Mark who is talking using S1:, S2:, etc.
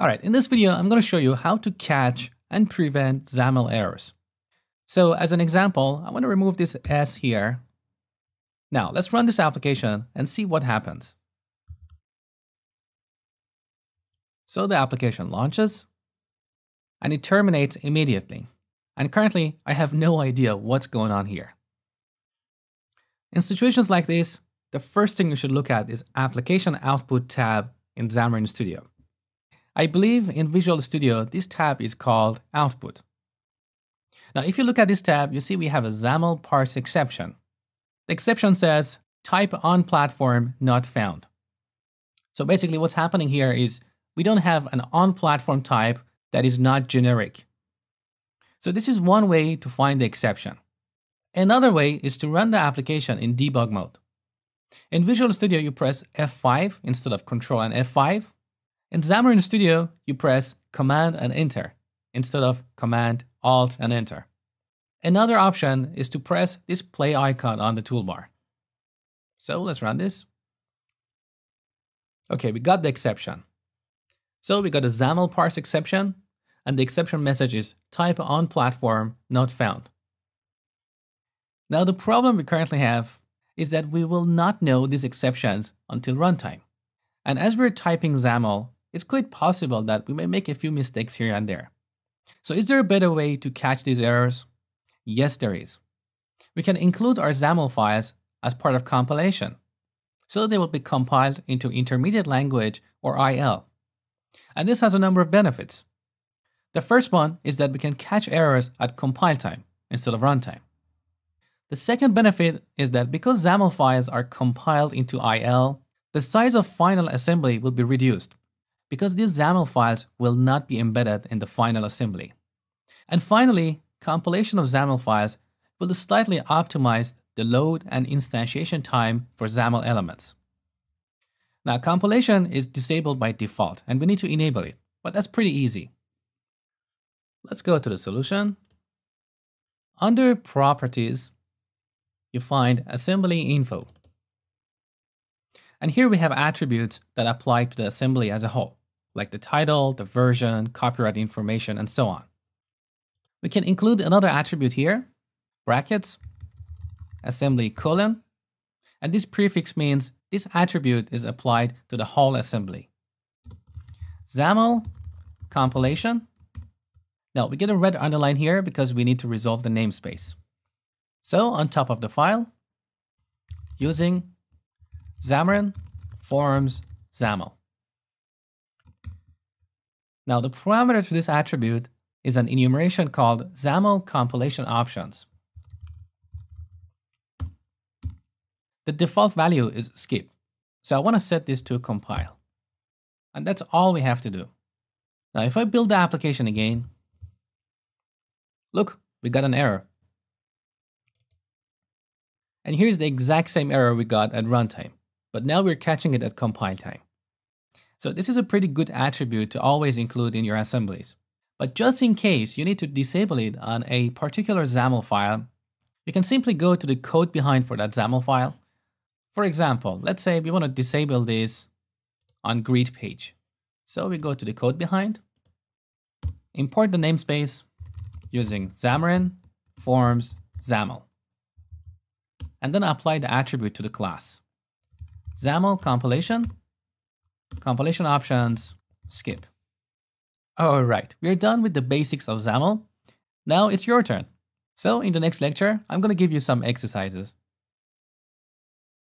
S1: Alright, in this video, I'm going to show you how to catch and prevent XAML errors. So as an example, I want to remove this S here. Now, let's run this application and see what happens. So the application launches and it terminates immediately. And currently, I have no idea what's going on here. In situations like this, the first thing you should look at is Application Output tab in Xamarin Studio. I believe in Visual Studio, this tab is called Output. Now, if you look at this tab, you see we have a XAML parse exception. The exception says type on platform not found. So basically what's happening here is we don't have an on platform type that is not generic. So this is one way to find the exception. Another way is to run the application in debug mode. In Visual Studio, you press F5 instead of Control and F5. In Xamarin Studio, you press Command and Enter instead of Command, Alt, and Enter. Another option is to press this play icon on the toolbar. So let's run this. Okay, we got the exception. So we got a XAML parse exception, and the exception message is type on platform not found. Now the problem we currently have is that we will not know these exceptions until runtime. And as we're typing XAML, it's quite possible that we may make a few mistakes here and there. So is there a better way to catch these errors? Yes, there is. We can include our XAML files as part of compilation. So they will be compiled into intermediate language or IL. And this has a number of benefits. The first one is that we can catch errors at compile time instead of runtime. The second benefit is that because XAML files are compiled into IL, the size of final assembly will be reduced because these XAML files will not be embedded in the final assembly. And finally, compilation of XAML files will slightly optimize the load and instantiation time for XAML elements. Now, compilation is disabled by default, and we need to enable it, but that's pretty easy. Let's go to the solution. Under Properties, you find Assembly Info. And here we have attributes that apply to the assembly as a whole, like the title, the version, copyright information, and so on. We can include another attribute here, brackets, assembly colon, and this prefix means this attribute is applied to the whole assembly. XAML compilation. Now we get a red underline here because we need to resolve the namespace. So on top of the file, using Xamarin Forms XAML. Now the parameter to this attribute is an enumeration called XAML compilation options. The default value is skip. So I want to set this to compile. And that's all we have to do. Now if I build the application again, look, we got an error. And here's the exact same error we got at runtime, but now we're catching it at compile time. So this is a pretty good attribute to always include in your assemblies. But just in case you need to disable it on a particular XAML file, you can simply go to the code behind for that XAML file. For example, let's say we want to disable this on greet page. So we go to the code behind, import the namespace using Xamarin forms XAML and then apply the attribute to the class. XAML compilation, compilation options, skip. All right, we're done with the basics of XAML. Now it's your turn. So in the next lecture, I'm going to give you some exercises.